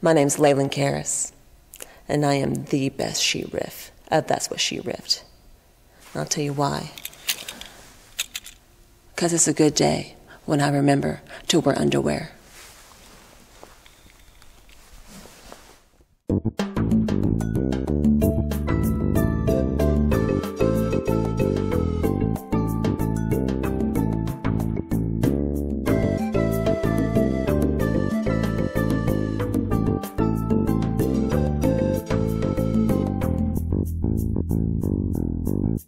My name's Leland Karas, and I am the best she riff. Uh, that's what she riffed. And I'll tell you why. Because it's a good day when I remember to wear underwear.